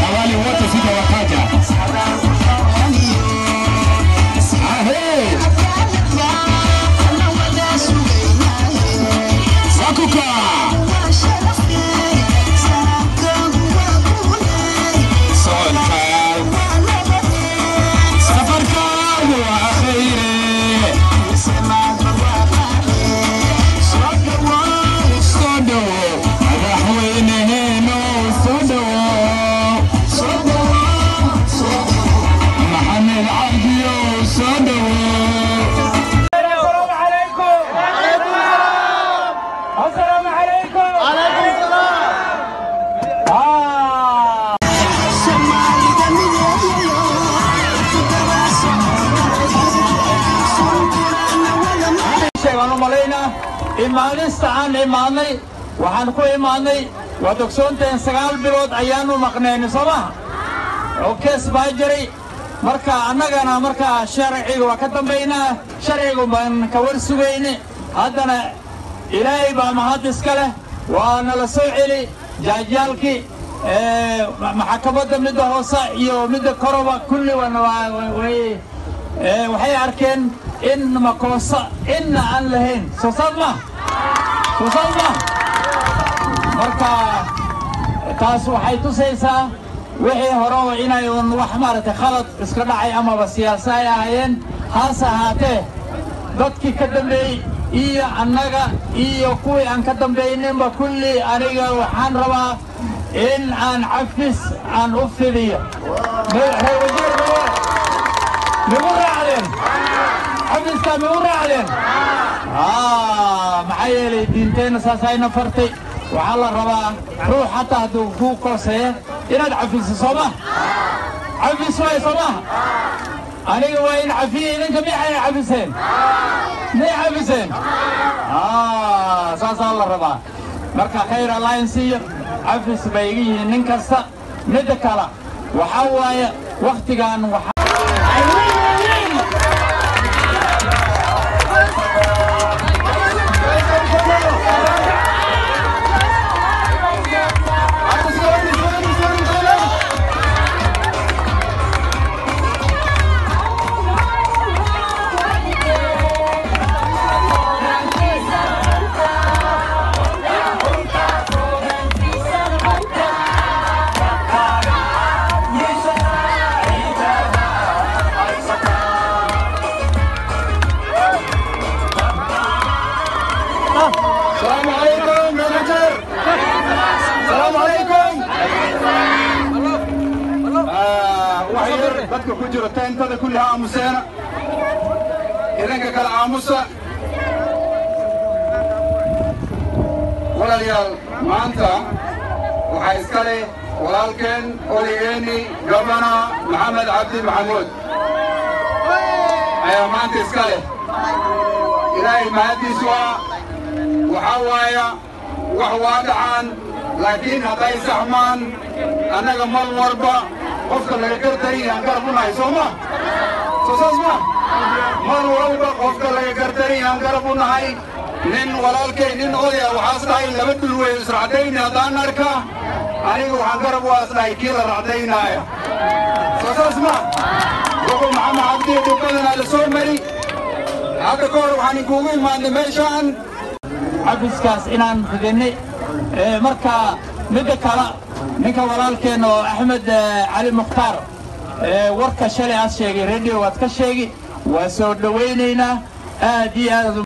na wale wote sija soo dhawo waan u malaynaa imaadista aan imaadnay waxaan ku imaadnay waad ogsoontahen sagaal bilood ayaannu maqnayn soo maha oo kees baa jiray marka annagana markaa sharciga waa ka dambaynaa sharcigu baan ka war haddana ilaahay baa mahad iska leh waa nala soo celi. Jaajyaalkii maxakamadda midda hoose iyo midda koroba kulli arkeen in makoosa inna aan lahayn. Soo ma? Soo ma? Marka taas waxay tusaysaa wixii horeba inay un wax maaragtay khalad iska dhacay amaba siyaasa ay ahaayeen. Haase ahaatee dadkii ka dambeeyey iyo annaga iyo kuwii aan ka dambayninba kulli aniga waxaan rabaa in aan cafis aan u fidiyo. Migu raacdeen? Xafiska migu raacdeen? Maxaa yeelay diinteenna saasayna fartay. Waxaa la rabaa ruux hataa hadduu kuu kooseeya inaad cafiso soo cafis waay soo aniga waa in cafiya idinka mixay cafiseen miyay cafiseen saasaa la rabaa. Marka khayr alliansiyo cafis bay iga yihiin nin kasta. Midda kale waxaa waaye wakhtigan dadka ku jira tayntada kulliha aamuseena? Idinka kale aamusa. Walaalayaal maanta waxaa iska leh walaalkeen odaygeenni gabana maxamed cabdi maxamuud. Ayaa maanta iska leh. Ilaahay mahaddiis waa waxaa waaya wax waa dhacaan laakiin hadday saxmaan annaga mal walba qofka laga aan garab u nahay soo ma? Soo saas ma? Mal walba qofka laga aan garab u nahay nin walaalkay nin odaya waxaas dhahay laba dhul wey isracdayni haddaan arka aniga waxaan garab u aasnahay kii la racdaynaaya soo saas ma? Gogo maxamed cabdi dhibbadanaa la soo mari. Hadda ka hor waxaan inkuugu imaadnay meeshaan. Xafiskaas inaan fidinay marka midda kale ninka walaalkeenna oo axmed cali mukhtaar warka shalay aad sheegay radio waad ka sheegi waa soo dhowaynaynaa aad iyo aad